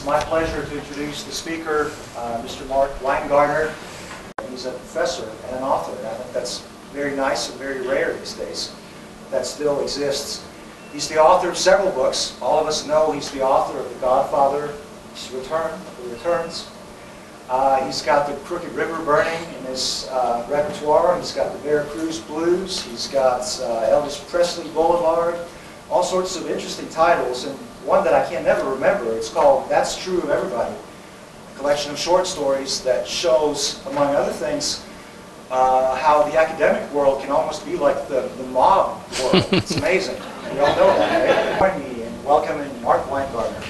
It's my pleasure to introduce the speaker, uh, Mr. Mark Winegardner. He's a professor and an author, and I think that's very nice and very rare these days. That still exists. He's the author of several books. All of us know he's the author of The Godfather, Return, The Returns. Uh, he's got the Crooked River Burning in his uh, repertoire. He's got the Veracruz Blues. He's got uh, Elvis Presley Boulevard. All sorts of interesting titles, and one that I can't never remember. It's called That's True of Everybody, a collection of short stories that shows, among other things, uh, how the academic world can almost be like the, the mob world. It's amazing. We all know that, right? Join me in welcoming Mark Winegardner.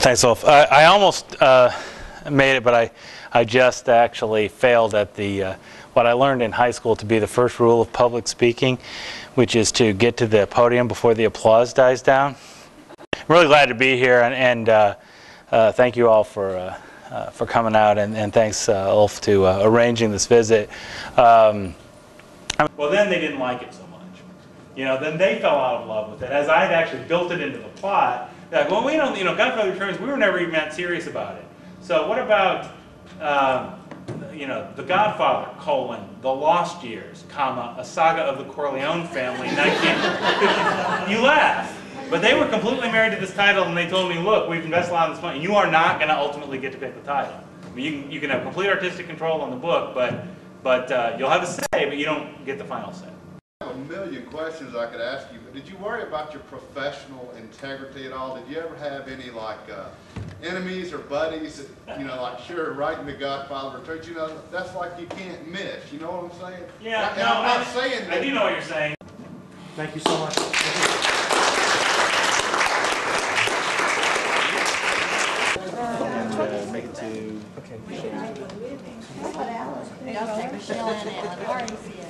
Thanks, Wolf. I, I almost uh, made it, but I, I just actually failed at the uh, what I learned in high school to be the first rule of public speaking, which is to get to the podium before the applause dies down. I'm really glad to be here, and, and uh, uh, thank you all for uh, uh, for coming out, and, and thanks, uh, Ulf, to arranging this visit. Um, well, then they didn't like it so much. You know, then they fell out of love with it. As I had actually built it into the plot, like, well, we don't, you know, Godfather Returns, we were never even that serious about it. So what about, um, you know, The Godfather, colon, The Lost Years, comma, a saga of the Corleone family, 19... you laugh. But they were completely married to this title, and they told me, look, we've invested a lot of this money, you are not going to ultimately get to pick the title. I mean, you can, you can have complete artistic control on the book, but, but uh, you'll have a say, but you don't get the final say. I have a million questions I could ask you, but did you worry about your professional integrity at all? Did you ever have any like uh, enemies or buddies that, you know, like sure, writing The Godfather Returns, you know, that's like you can't miss, you know what I'm saying? Yeah, And no, I'm not I, saying I that. do know what you're saying. Thank you so much. make it to. Y'all say Michelle and Ellen, R-A-C-H.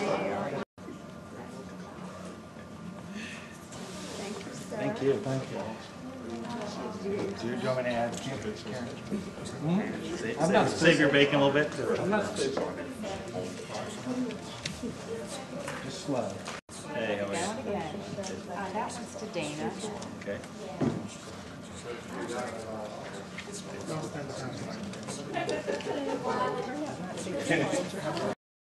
Thank you. Thank you. Do you, do you want me to add? Save, save, save your bacon a little bit. Just slow. Hey, how are you? Uh, that was to Dana. Okay.